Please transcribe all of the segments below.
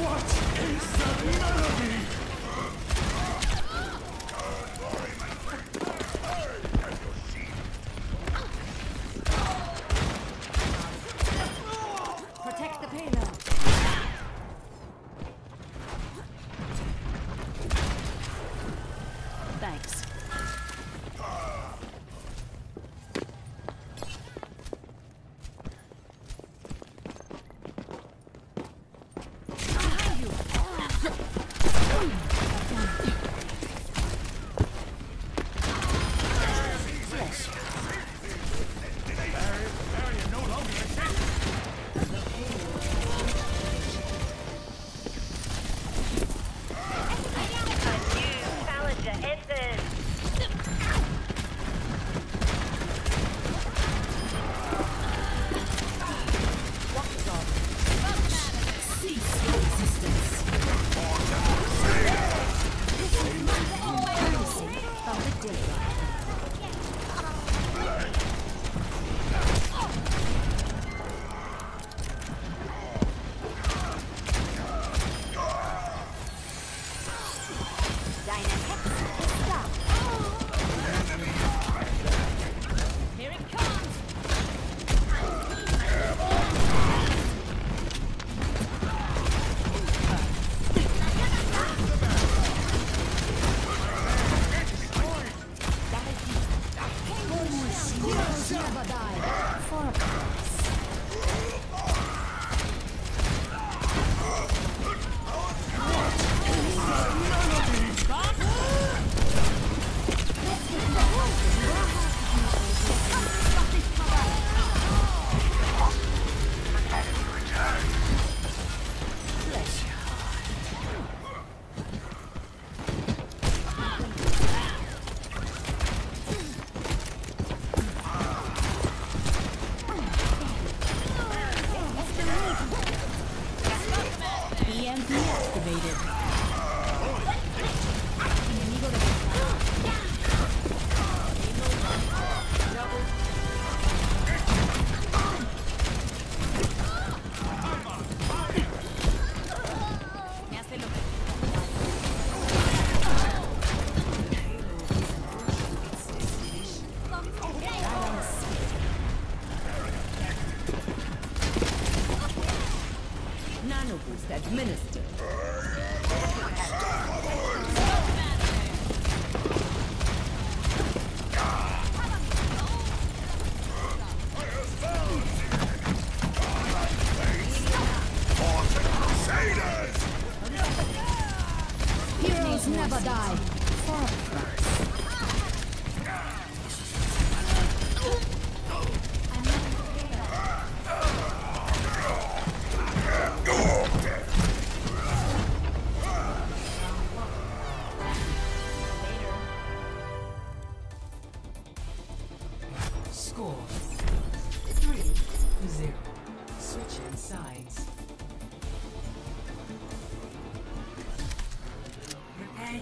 What is that melody? Administered.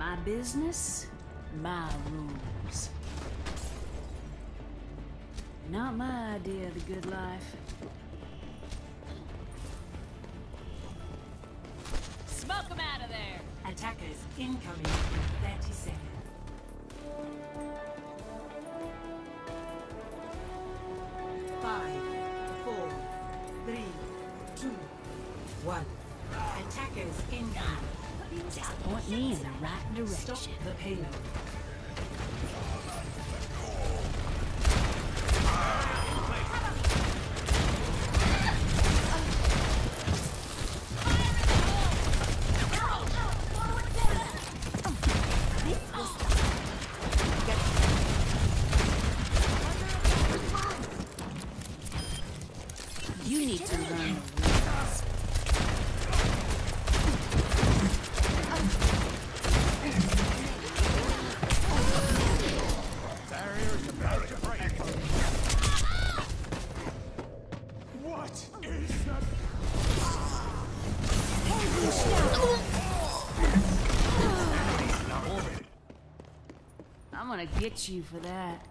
My business, my rules. Not my idea of the good life. Smoke them out of there! Attackers incoming in 30 seconds. Five, four, three, two, one. Attackers incoming. Point me in the right Stop direction. the payload. I'm gonna get you for that.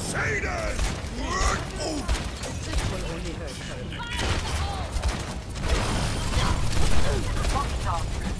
Horse and Crusaders! Behind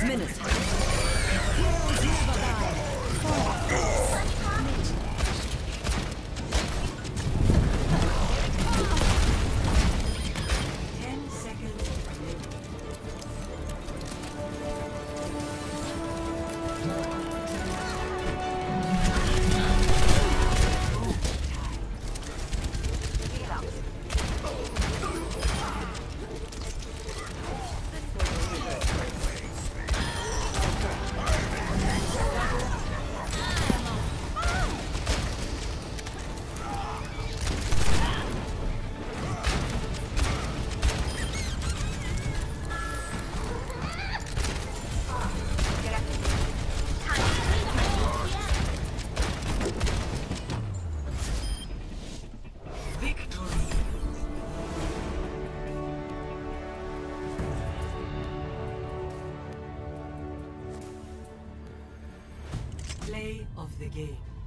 Nano the game.